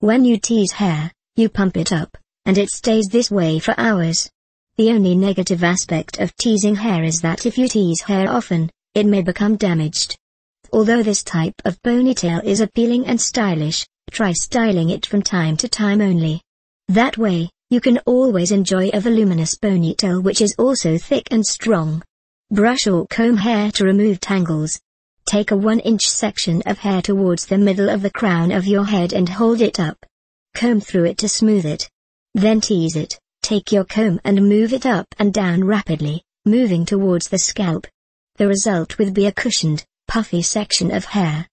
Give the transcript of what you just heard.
When you tease hair, you pump it up, and it stays this way for hours. The only negative aspect of teasing hair is that if you tease hair often, it may become damaged. Although this type of ponytail is appealing and stylish, try styling it from time to time only. That way, you can always enjoy a voluminous ponytail which is also thick and strong. Brush or comb hair to remove tangles. Take a 1-inch section of hair towards the middle of the crown of your head and hold it up. Comb through it to smooth it. Then tease it, take your comb and move it up and down rapidly, moving towards the scalp. The result will be a cushioned, puffy section of hair.